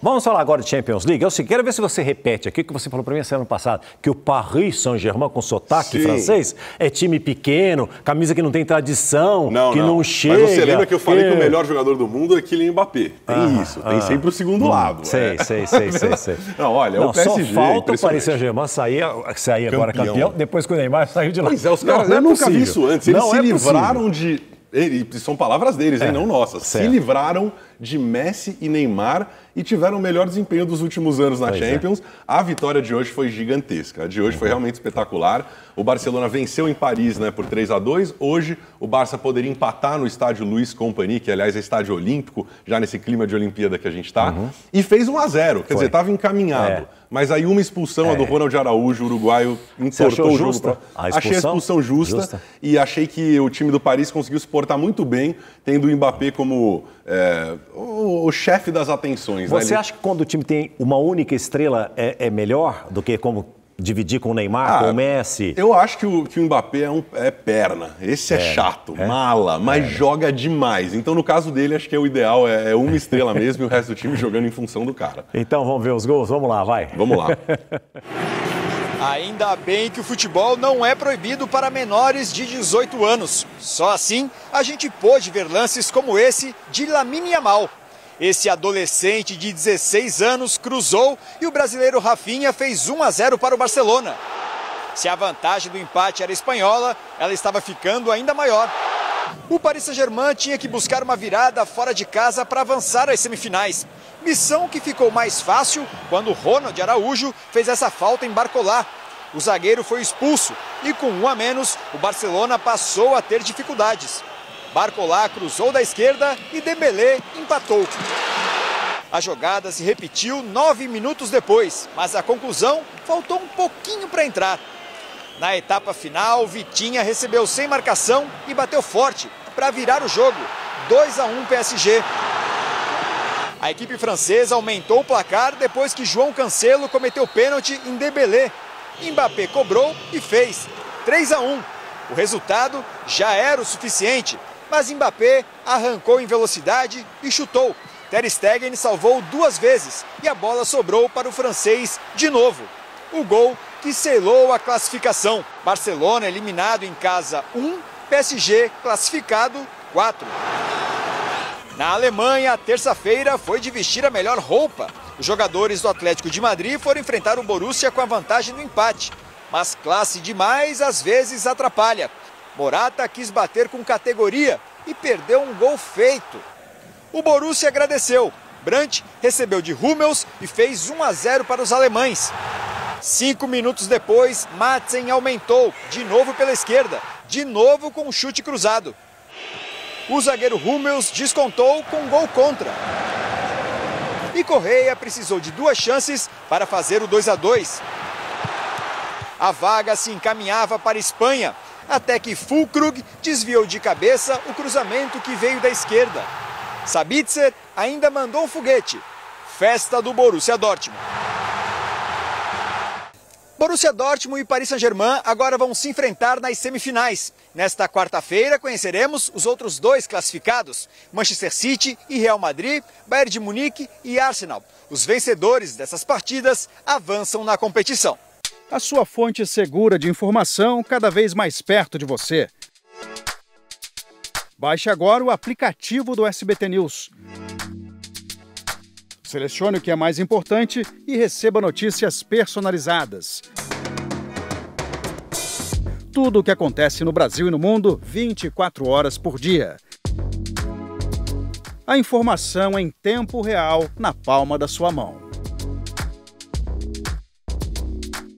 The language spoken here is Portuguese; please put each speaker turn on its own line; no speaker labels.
Vamos falar agora de Champions League. Eu sei, quero ver se você repete aqui o que você falou para mim semana passada, que o Paris Saint-Germain com sotaque
Sim.
francês é time pequeno, camisa que não tem tradição, que não, chega.
Mas você lembra que eu falei
é.
que o melhor jogador do mundo é Kylian Mbappé. Tem isso, tem sempre o segundo lado.
Sei,
é.
sei, sei, sei, sei.
Não, olha,
Não,
o PSG
só falta o. Paris Saint-Germain sair, sair agora
Campeão.
campeão, depois que o Neymar saiu de lá.
Pois é, os
Não,
caras,
não é
nunca vi isso antes. Eles
Não
se
é
livraram de. são palavras deles, hein, não nossas.
certo.
Se livraram de Messi e Neymar e tiveram o melhor desempenho dos últimos anos na
Pois é.
Champions. A vitória de hoje foi gigantesca. A de hoje foi realmente espetacular. O Barcelona venceu em Paris né, por 3 a 2 Hoje o Barça poderia empatar no estádio Luiz Company, que aliás é estádio olímpico, já nesse clima de Olimpíada que a gente está, e fez 1 a 0 Quer dizer, estava encaminhado.
É.
Mas aí uma expulsão, a do Ronald Araújo, uruguaio, entortou o jogo. pra-
a
Achei a
expulsão?
expulsão justa,
Justa.
e achei que o time do Paris conseguiu se portar muito bem, tendo o Mbappé como é, o, o chefe das atenções. né?
Você
Ele-
acha que quando o time tem uma única estrela é, é melhor do que como dividir com o Neymar,
Ah,
com o Messi?
Eu acho que o, que o Mbappé é, um- é perna. Esse é, chato, mala, mas joga demais. Então, no caso dele, acho que é o ideal é, é uma estrela mesmo e o resto do time jogando em função do cara.
Então vamos ver os gols? Vamos lá, vai.
Vamos lá.
Ainda bem que o futebol não é proibido para menores de 18 anos. Só assim a gente pôde ver lances como esse de Lamine Yamal. Esse adolescente de 16 anos cruzou e o brasileiro Rafinha fez 1 a 0 para o Barcelona. Se a vantagem do empate era espanhola, ela estava ficando ainda maior. O Paris Saint-Germain tinha que buscar uma virada fora de casa para avançar às semifinais. Missão que ficou mais fácil quando Ronald Araújo fez essa falta em Barcolá. O zagueiro foi expulso e com um a menos, o Barcelona passou a ter dificuldades. Barcolá cruzou da esquerda e Dembélé empatou. A jogada se repetiu nove minutos depois, mas a conclusão faltou um pouquinho para entrar. Na etapa final, Vitinha recebeu sem marcação e bateu forte para virar o jogo. 2 a 1 PSG. A equipe francesa aumentou o placar depois que João Cancelo cometeu pênalti em Dembélé. Mbappé cobrou e fez 3 a 1. O resultado já era o suficiente, mas Mbappé arrancou em velocidade e chutou. Ter Stegen salvou duas vezes e a bola sobrou para o francês de novo. O gol que selou a classificação. Barcelona eliminado em casa 1, PSG classificado 4. Na Alemanha, terça-feira foi de vestir a melhor roupa. Os jogadores do Atlético de Madrid foram enfrentar o Borussia com a vantagem do empate. Mas classe demais às vezes atrapalha. Morata quis bater com categoria e perdeu um gol feito. O Borussia agradeceu. Brandt recebeu de Hummels e fez 1 a 0 para os alemães. Cinco minutos depois, Madsen aumentou, de novo pela esquerda, de novo com um chute cruzado. O zagueiro Hummels descontou com gol contra. E Correia precisou de duas chances para fazer o 2 a 2. A vaga se encaminhava para a Espanha, até que Fulkrug desviou de cabeça o cruzamento que veio da esquerda. Sabitzer ainda mandou um foguete. Festa do Borussia Dortmund. Borussia Dortmund e Paris Saint-Germain agora vão se enfrentar nas semifinais. Nesta quarta-feira conheceremos os outros dois classificados: Manchester City e Real Madrid, Bayern de Munique e Arsenal. Os vencedores dessas partidas avançam na competição.
A sua fonte segura de informação cada vez mais perto de você. Baixe agora o aplicativo do SBT News. Selecione o que é mais importante e receba notícias personalizadas. Tudo o que acontece no Brasil e no mundo 24 horas por dia. A informação em tempo real na palma da sua mão.